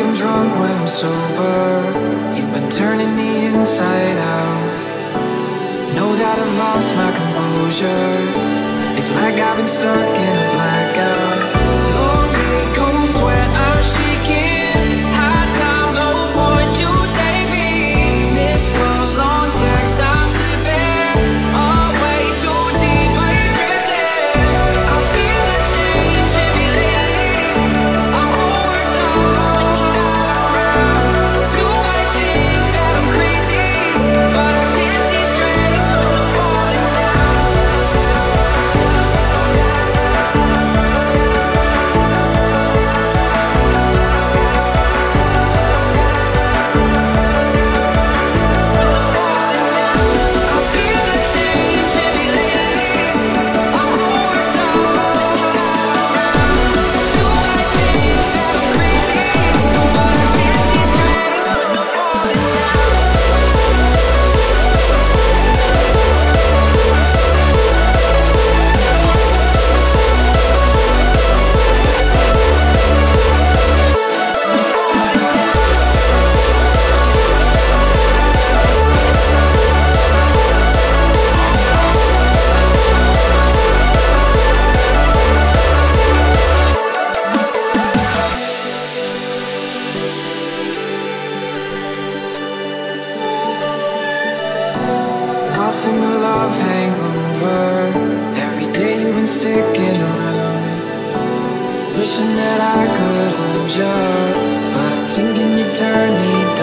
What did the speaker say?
when I'm sober. You've been turning me inside out. Know that I've lost my composure. It's like I've been stuck in a Lost in the love hangover. Every day you've been sticking around. Wishing that I could hold you. But I'm thinking you turn me down.